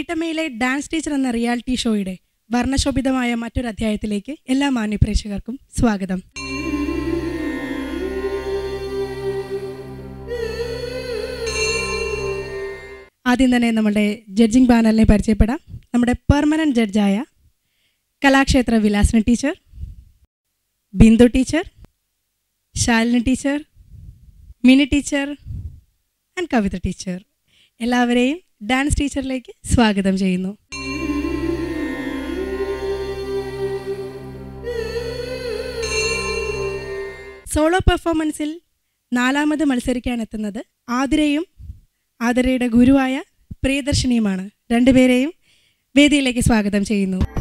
വീട്ടമ്മയിലെ dance teacher എന്ന reality ഷോയുടെ വർണശോഭിതമായ മറ്റൊരു അധ്യായത്തിലേക്ക് എല്ലാ മാന്യ പ്രേക്ഷകർക്കും സ്വാഗതം. ആദ്യം തന്നെ നമ്മുടെ ജഡ്ജിംഗ് പാനലിനെ പരിചയപ്പെടാം. നമ്മുടെ permanent ജഡ്ജായ Kalakshetra Vilasana teacher Bindu teacher Shalini teacher Mini teacher and Kavitha teacher. എല്ലാവരെയും ഡാൻസ് ടീച്ചറിലേക്ക് സ്വാഗതം ചെയ്യുന്നു. സോളോ പെർഫോമൻസിൽ നാലാമത് മത്സരിക്കാനെത്തുന്നത് ആതിരയും ആതിരയുടെ ഗുരുവായ പ്രിയദർശിനിയുമാണ്. രണ്ടുപേരെയും വേദിയിലേക്ക് സ്വാഗതം ചെയ്യുന്നു.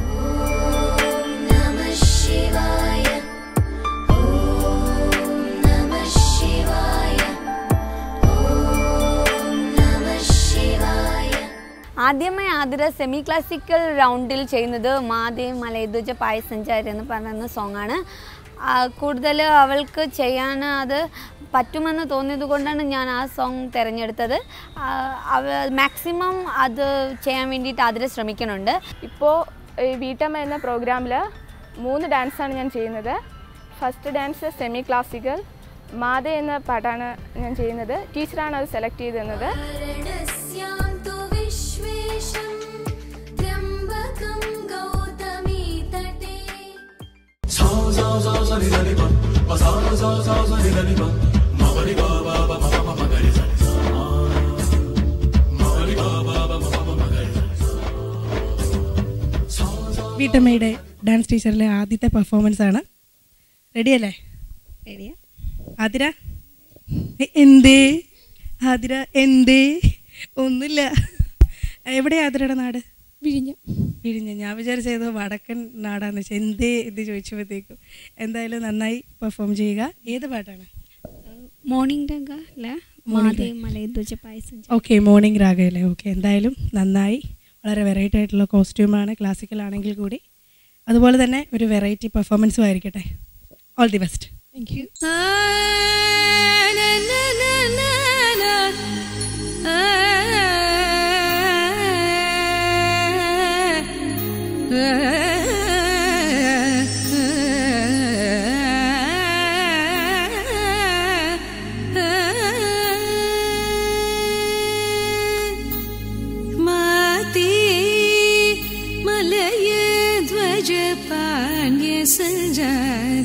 ആദ്യമായി ആതിര സെമി ക്ലാസിക്കൽ റൗണ്ടിൽ ചെയ്യുന്നത് മാതേ മലയധ്വജ പായസഞ്ചാരി എന്ന് പറയുന്ന സോങ്ങാണ് കൂടുതൽ അവൾക്ക് ചെയ്യാൻ അത് പറ്റുമെന്ന് തോന്നിയത് കൊണ്ടാണ് ഞാൻ ആ സോങ് തിരഞ്ഞെടുത്തത്. അവ മാക്സിമം അത് ചെയ്യാൻ വേണ്ടിയിട്ട് ആതിര ശ്രമിക്കുന്നുണ്ട്. ഇപ്പോൾ വീട്ടമ്മ എന്ന പ്രോഗ്രാമിൽ മൂന്ന് ഡാൻസാണ് ഞാൻ ചെയ്യുന്നത്. ഫസ്റ്റ് ഡാൻസ് സെമി ക്ലാസിക്കൽ മാതെ എന്ന പാട്ടാണ് ഞാൻ ചെയ്യുന്നത്. ടീച്ചറാണ് അത് സെലക്ട് ചെയ്തിരുന്നത്. വീട്ടമ്മയുടെ ഡാൻസ് ടീച്ചറിലെ ആദ്യത്തെ പെർഫോമൻസ് ആണ്. റെഡിയല്ലേ റെഡിയാ ആതിര? എന്തേ? ആതിര എന്തേ? ഒന്നുമില്ല. എവിടെയാ ആതിരയുടെ നാട്? വിഴിഞ്ഞം. വിഴിഞ്ഞ ഞാൻ വിചാരിച്ചത് വടക്കൻ നാടാന്ന് വെച്ചാൽ എന്തേ ഇത് ചോദിച്ചപ്പോഴത്തേക്കും എന്തായാലും നന്നായി പെർഫോം ചെയ്യുക. ഏത് പാട്ടാണ്? മോർണിംഗ് രാഗ അല്ലേ? ഓക്കെ മോർണിംഗ് രാഗ അല്ലേ? ഓക്കെ എന്തായാലും നന്നായി. വളരെ വെറൈറ്റി ആയിട്ടുള്ള കോസ്റ്റ്യൂമാണ് ക്ലാസിക്കൽ ആണെങ്കിൽ കൂടി. അതുപോലെ തന്നെ ഒരു വെറൈറ്റി പെർഫോമൻസും ആയിരിക്കട്ടെ. All the best thank you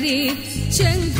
the chin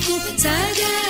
不再感